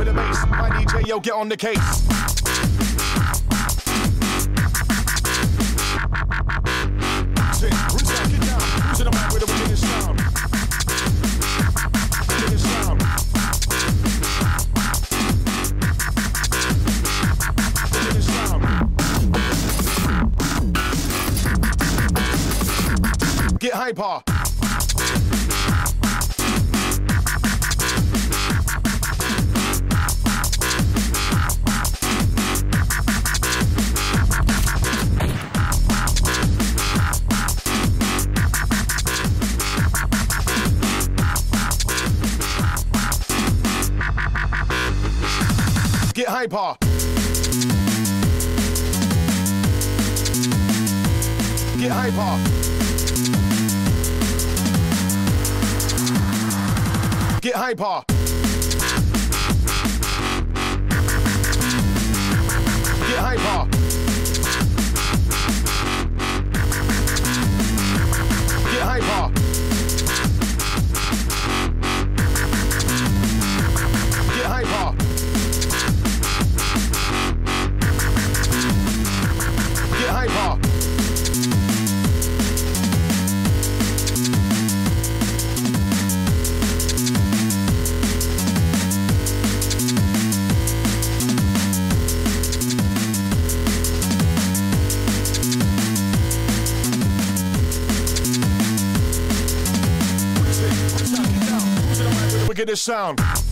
for the bass. My DJ, yo, get on the case. Get down. Get hyper. Get hyper. Get hyper. get at this sound.